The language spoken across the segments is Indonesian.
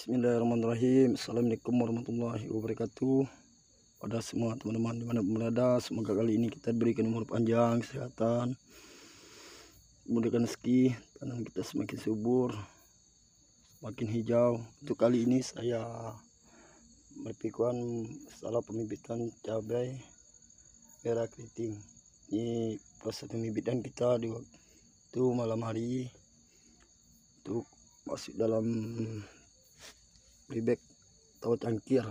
Bismillahirrahmanirrahim. Assalamualaikum warahmatullahi wabarakatuh. Pada semua teman-teman di mana berada Semoga kali ini kita diberikan umur panjang Kesehatan Memudahkan rezeki Tanam kita semakin subur Semakin hijau. Untuk kali ini saya Berpikuan Salah pembibitan cabai Merah keriting. Ini proses pembibitan kita Di waktu malam hari. Untuk masuk dalam Ribek atau cangkir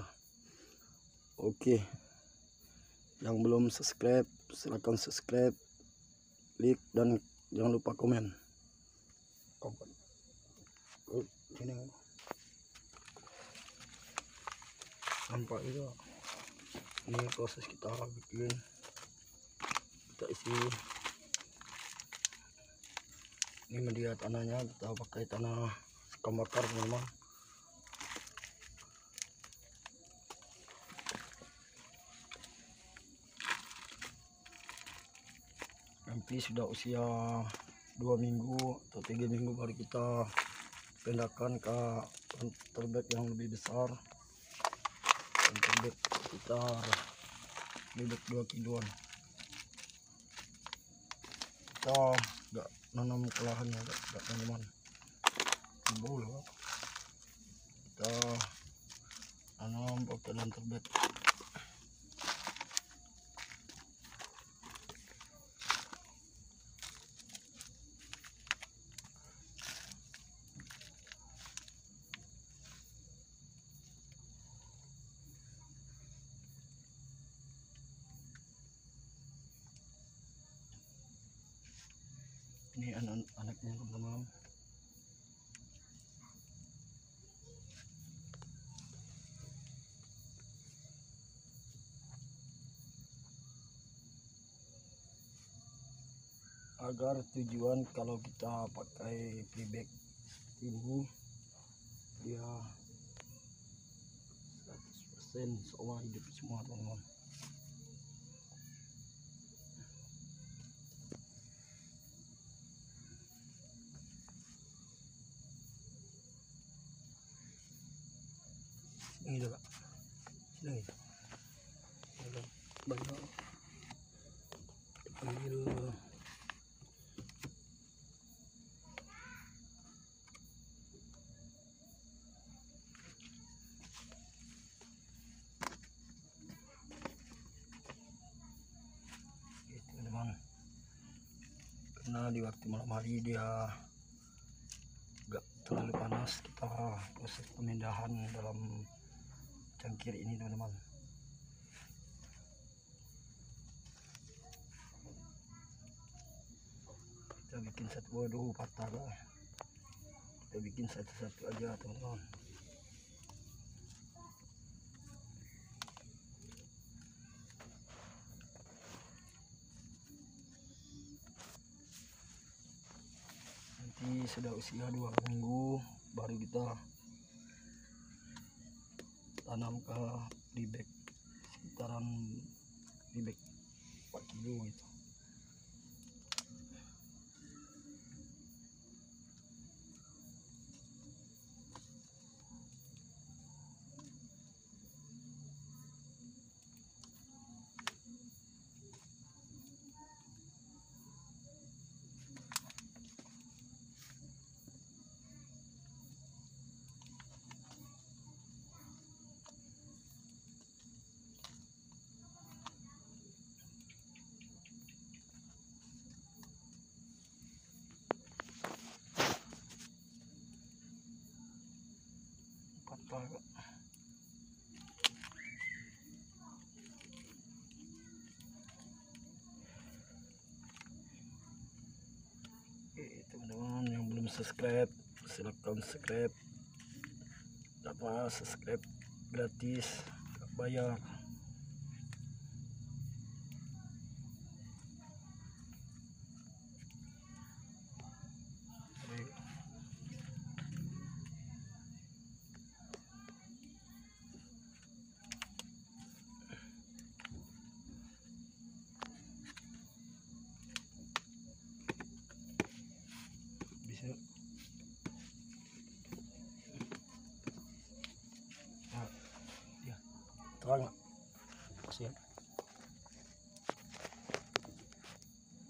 oke yang belum subscribe silahkan subscribe like dan jangan lupa komen. Oh, sini nampak itu. Ini proses kita bikin. Kita isi. Ini media tanahnya kita pakai tanah sekam bakar teman-teman nanti sudah usia dua minggu atau tiga minggu baru kita pindahkan ke terbek yang lebih besar. Terbek sekitar bebek dua kiloan. Kita nggak nanam ke lahan ya nggak tanaman. Boleh kita tanam pakai dalam ini anak-anaknya teman-teman agar tujuan kalau kita pakai playback ini dia 100% semua hidup semua teman-teman ini juga sini ada banyak panggil teman. Karena di waktu malam hari dia enggak terlalu panas kita proses pemindahan dalam cangkir ini teman-teman. Kita bikin satu waduh patah lah kita bikin satu-satu aja teman-teman. Nanti sudah usia dua minggu baru kita tanam ke ribek sekitaran ribek 4 kilo itu patah kok Oke teman-teman yang belum subscribe silahkan subscribe. Apa subscribe gratis bayar terang nggak siap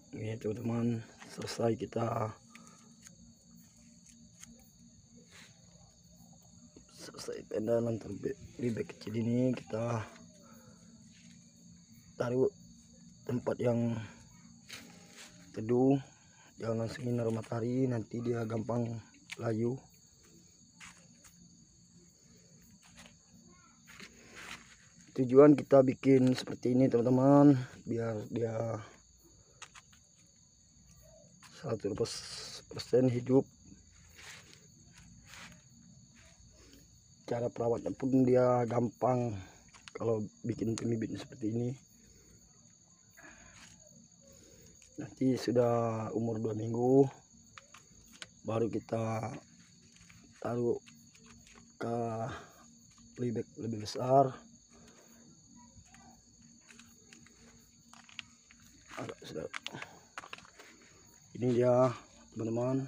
ini ya, teman-teman selesai kita selesai tenda lantar kecil ini. Kita taruh tempat yang teduh jangan langsung sinar matahari nanti dia gampang layu. Tujuan kita bikin seperti ini teman-teman. Biar dia 100% hidup. Cara perawatnya pun dia gampang kalau bikin pemibit seperti ini. Nanti sudah umur dua minggu baru kita taruh ke playback lebih besar agak sudah ini dia teman-teman.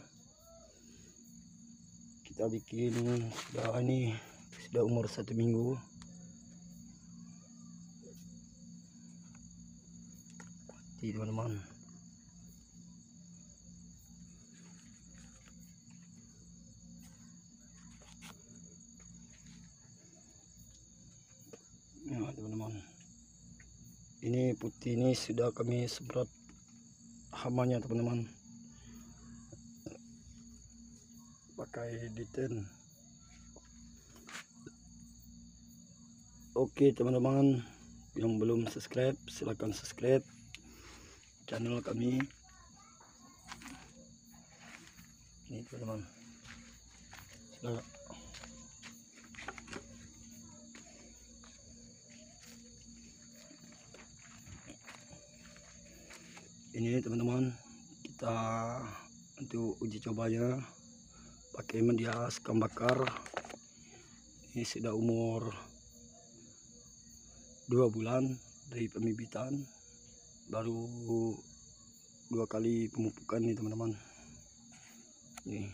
Kita bikin sudah ini sudah umur satu minggu. Teman-teman ya teman-teman ini putih ini sudah kami semprot hamanya teman-teman. Pakai diten oke teman-teman yang belum subscribe silahkan subscribe channel kami. Ini teman-teman ini teman-teman kita untuk uji cobanya pakai media sekam bakar. Ini sudah umur dua bulan dari pemibitan baru dua kali pemupukan nih teman-teman. Ini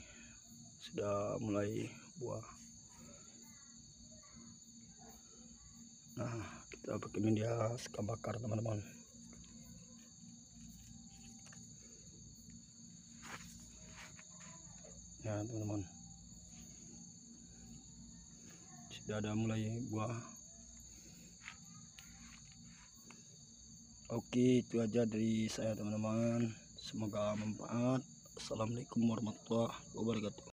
sudah mulai buah. Nah kita pakai media sekam bakar teman-teman ya teman-teman. Sudah ada mulai buah oke itu aja dari saya teman-teman. Semoga manfaat assalamualaikum warahmatullahi wabarakatuh